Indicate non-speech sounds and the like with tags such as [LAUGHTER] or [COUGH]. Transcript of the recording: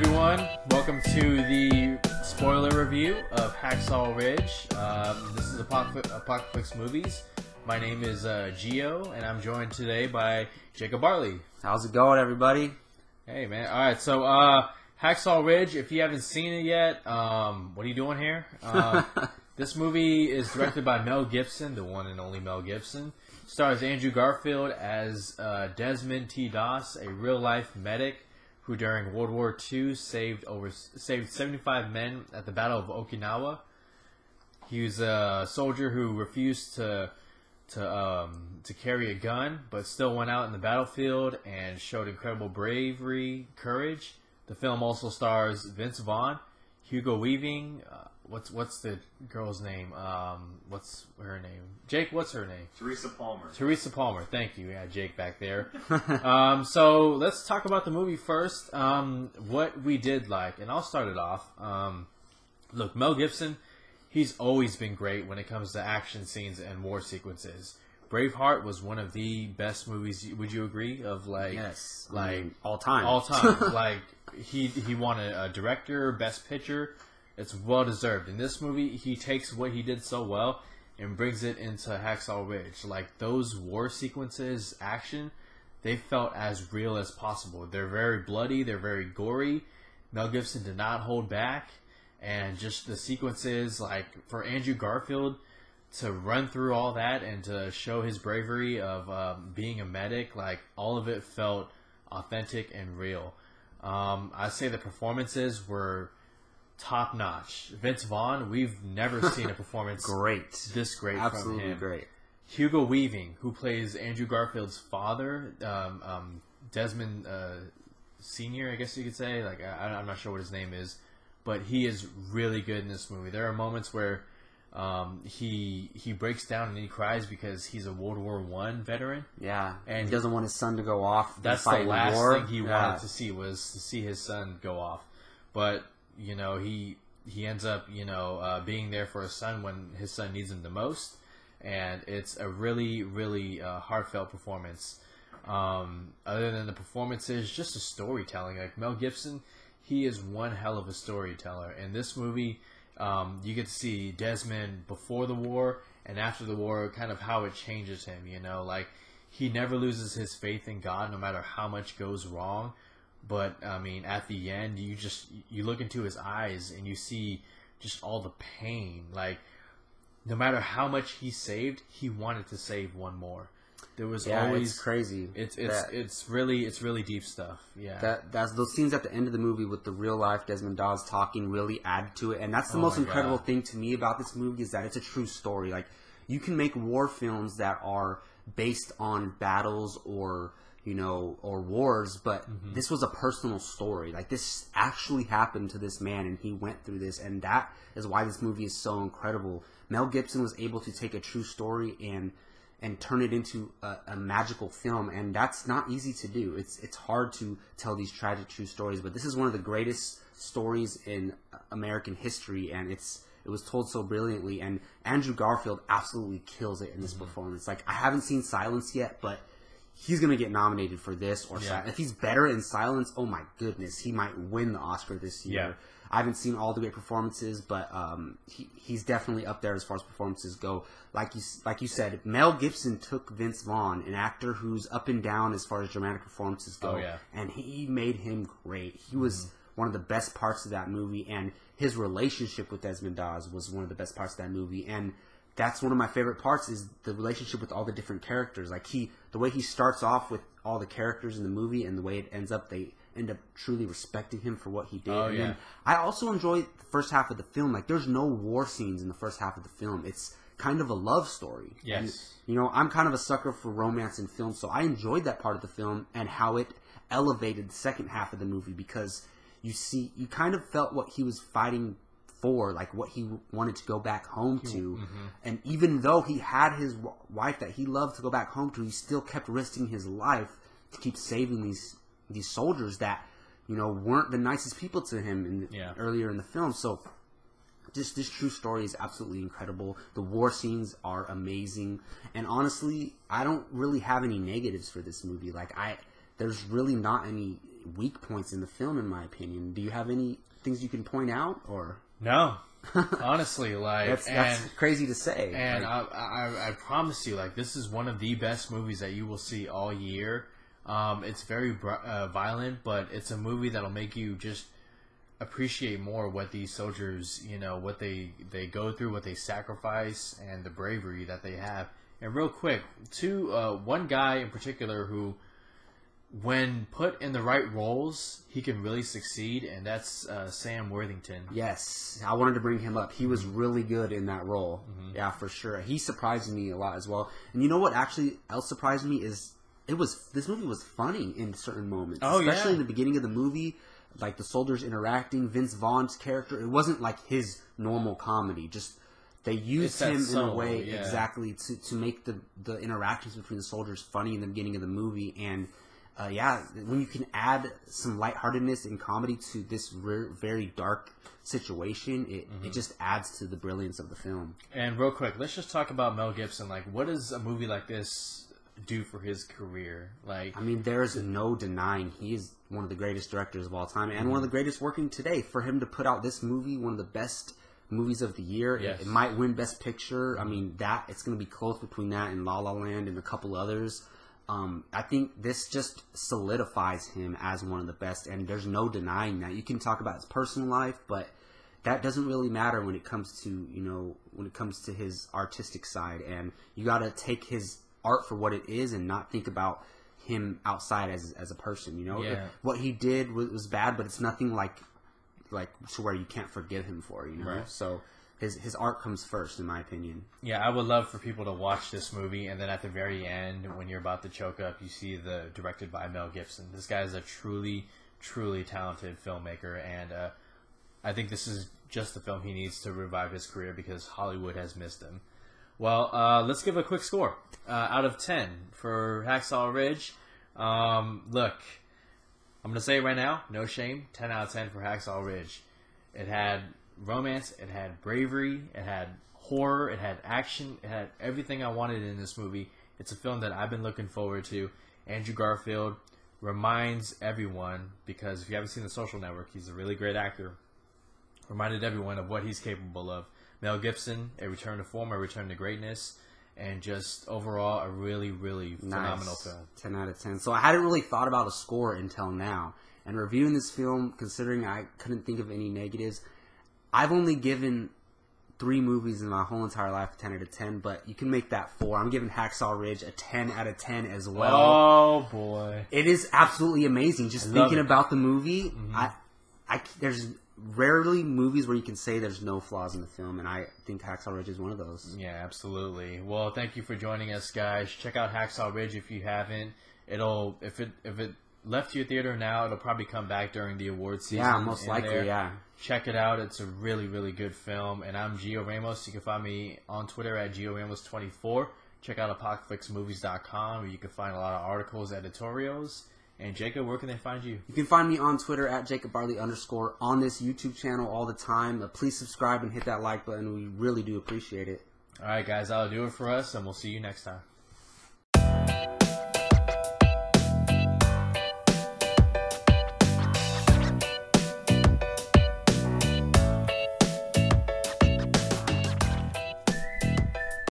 everyone. Welcome to the spoiler review of Hacksaw Ridge. Um, this is Apocaflix, Apocaflix Movies. My name is uh, Gio, and I'm joined today by Jacob Bartley. How's it going, everybody? Hey, man. All right, so uh, Hacksaw Ridge. If you haven't seen it yet, um, what are you doing here? Uh, [LAUGHS] this movie is directed by Mel Gibson, the one and only Mel Gibson. Stars Andrew Garfield as uh, Desmond T. Doss, a real-life medic who during World War II saved over saved 75 men at the Battle of Okinawa. He was a soldier who refused to to um, to carry a gun, but still went out in the battlefield and showed incredible bravery, courage. The film also stars Vince Vaughn, Hugo Weaving. Uh, what's what's the girl's name? Um, what's her name? Jake. What's her name? Teresa Palmer. Teresa Palmer. Thank you. Yeah, Jake back there. [LAUGHS] um, so let's talk about the movie first. Um, what we did like, and I'll start it off. Um, look, Mel Gibson. He's always been great when it comes to action scenes and war sequences. Braveheart was one of the best movies. Would you agree? Of like, Yes, I like mean, all time. all time. [LAUGHS] like he he won a, a director, best picture. It's well deserved. In this movie, he takes what he did so well and brings it into Hacksaw Ridge. Like those war sequences, action, they felt as real as possible. They're very bloody. They're very gory. Mel Gibson did not hold back, and just the sequences, like for Andrew Garfield to run through all that and to show his bravery of um, being a medic, like all of it felt authentic and real. Um, I say the performances were top notch. Vince Vaughn, we've never seen a [LAUGHS] performance great. this great from him. great. Hugo Weaving, who plays Andrew Garfield's father, um, um, Desmond uh, Senior, I guess you could say. Like I, I'm not sure what his name is, but he is really good in this movie. There are moments where um, he he breaks down and he cries because he's a World War One veteran. Yeah, And- he doesn't want his son to go off. That's fight the last war. thing he Yeah. wanted to see was to see his son go off. But you know he he ends up you know uh, being there for his son when his son needs him the most, and it's a really really uh, heartfelt performance. Um, other than the performances, just the storytelling. Like Mel Gibson, he is one hell of a storyteller. In this movie, um, you get to see Desmond before the war and after the war, kind of how it changes him. You know, like he never loses his faith in God, no matter how much goes wrong. But I mean, at the end, you just you look into his eyes and you see just all the pain. Like no matter how much he saved, he wanted to save one more. There was Yeah, always it's crazy. it's it's that, it's really it's really deep stuff. Yeah. that that's those scenes at the end of the movie with the real life Desmond Doss talking really add to it, and that's the Oh most incredible God. thing to me about this movie is that it's a true story. Like you can make war films that are based on battles or you know or wars, but Mm-hmm. this was a personal story. Like this actually happened to this man, and he went through this, and that is why this movie is so incredible. Mel Gibson was able to take a true story and and turn it into a, a magical film, and that's not easy to do. It's it's hard to tell these tragic true stories, but this is one of the greatest stories in American history, and it's it was told so brilliantly. And Andrew Garfield absolutely kills it in this performance. Like I haven't seen Silence yet, but he's gonna get nominated for this or Yeah. Si- if he's better in Silence. Oh my goodness, he might win the Oscar this year. Yeah. I haven't seen all the great performances, but um, he, he's definitely up there as far as performances go. Like you like you said, Mel Gibson took Vince Vaughn, an actor who's up and down as far as dramatic performances go, Oh, yeah. and he made him great. He was one of the best parts of that movie, and his relationship with Desmond Doss was one of the best parts of that movie. And that's one of my favorite parts is the relationship with all the different characters. Like he, the way he starts off with all the characters in the movie, and the way it ends up, they end up truly respecting him for what he did. Oh, and yeah. then I also enjoy the first half of the film. Like, there's no war scenes in the first half of the film. It's kind of a love story. Yes. And, you know, I'm kind of a sucker for romance in film, so I enjoyed that part of the film and how it elevated the second half of the movie because you see, you kind of felt what he was fighting for, like what he wanted to go back home to. Mm-hmm. And even though he had his wife that he loved to go back home to, he still kept risking his life to keep saving these these soldiers that you know weren't the nicest people to him in the, Yeah. earlier in the film. So just this true story is absolutely incredible. The war scenes are amazing, and honestly, I don't really have any negatives for this movie. Like I, there's really not any weak points in the film, in my opinion. Do you have any things you can point out, or No, [LAUGHS] honestly, like that's and that's crazy to say? and Like, I, I I promise you, like this is one of the best movies that you will see all year. Um, it's very br- uh, violent, but it's a movie that'll make you just appreciate more what these soldiers, you know, what they they go through, what they sacrifice, and the bravery that they have. And real quick, two uh, one guy in particular who, when put in the right roles, he can really succeed, and that's uh, Sam Worthington. Yes, I wanted to bring him up. He was Mm-hmm. really good in that role. Yeah, for sure. He surprised me a lot as well. And you know what actually else surprised me is it was this movie was funny in certain moments. Oh, yeah. Especially in the beginning of the movie, like the soldiers interacting, Vince Vaughn's character, it wasn't like his normal comedy. Just they used him in a way yeah. exactly to, to make the, the interactions between the soldiers funny in the beginning of the movie and uh, yeah, when you can add some lightheartedness and comedy to this re- very dark situation, it, Mm-hmm. it just adds to the brilliance of the film. And real quick, let's just talk about Mel Gibson. Like, what does a movie like this do for his career? Like, I mean, there is no denying he is one of the greatest directors of all time and one of the greatest working today. For him to put out this movie, one of the best movies of the year, it- Yes. it, might win Best Picture. I mean, that it's going to be close between that and La La Land and a couple others. Um, I think this just solidifies him as one of the best, and there's no denying that. You can talk about his personal life, but that doesn't really matter when it comes to you know when it comes to his artistic side and you got to take his art for what it is and not think about him outside as as a person you know Yeah. what he did was, was bad but it's nothing like like to where you can't forgive him for you know Right. so his his art comes first in my opinion yeah, I would love for people to watch this movie, and then at the very end, when you're about to choke up, you see the directed by Mel Gibson. This guy is a truly, truly talented filmmaker, and uh, I think this is just the film he needs to revive his career because Hollywood has missed him. Well, uh, let's give a quick score uh, out of ten for Hacksaw Ridge. Um, look, I'm gonna say it right now, no shame, ten out of ten for Hacksaw Ridge. It had romance, it had bravery, it had horror, it had action, it had everything I wanted in this movie. It's a film that I've been looking forward to. Andrew Garfield reminds everyone because if you haven't seen The Social Network, he's a really great actor. Reminded everyone of what he's capable of. Mel Gibson, a return to form, a return to greatness, and just overall a really, really phenomenal Nice. film. 10 out of 10 so i hadn't really thought about a score until now and reviewing this film considering i couldn't think of any negatives i've only given three movies in my whole entire life a 10 out of 10 but you can make that four i'm giving hacksaw ridge a 10 out of 10 as well Oh boy. it is absolutely amazing just thinking it. Mm-hmm. about the movie I, I there's rarely movies where you can say there's no flaws in the film and i think hacksaw ridge is one of those Yeah, absolutely. Well, thank you for joining us, guys. Check out Hacksaw Ridge if you haven't. It'll if it if it left your theater now, it'll probably come back during the award season. yeah most likely there. yeah Check it out. It's a really really good film. And I'm Gio Ramos. You can find me on Twitter at Gio Ramos24. Check out apocaflixmovies.com where you can find a lot of articles, editorials. And Jacob, where can they find you? You can find me on Twitter at Jacob Barley underscore on this YouTube channel all the time. Uh, please subscribe and hit that like button. We really do appreciate it. All right, guys, that'll do it for us, and we'll see you next time.